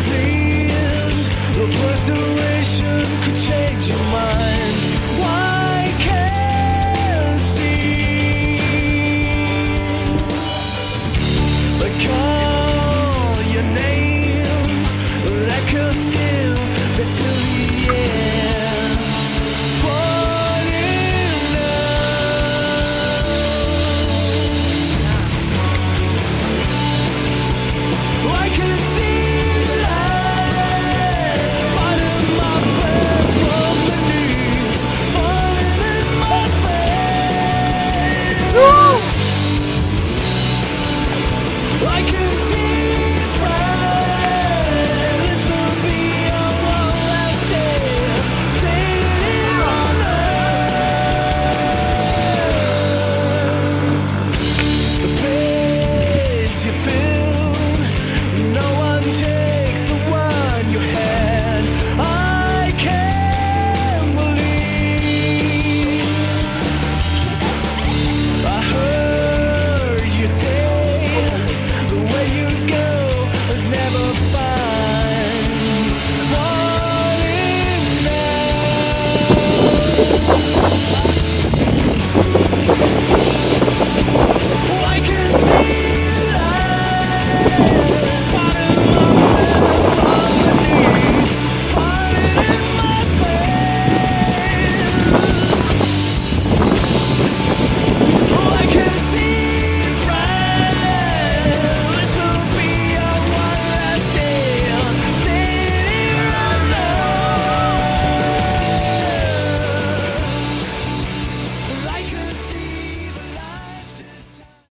Please, the persuasion could change your. fire.